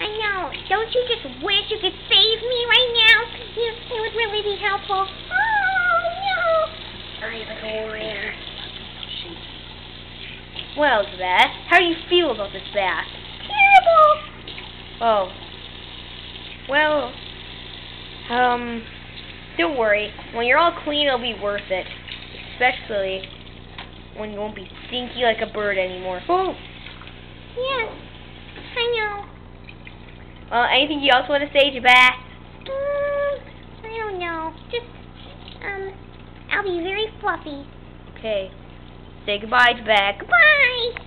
I know. Don't you just wish you could save me right now? You, it would really be helpful. Oh, no. I was a warrior. Well, Zebeth, how do you feel about this bath? Terrible. Oh. Well, um, don't worry. When you're all clean, it'll be worth it. Especially when you won't be stinky like a bird anymore. Oh. Yes. Well, anything you else want to say, Jabat? Mm, I don't know. Just, um, I'll be very fluffy. Okay. Say goodbye, Jabat. Goodbye.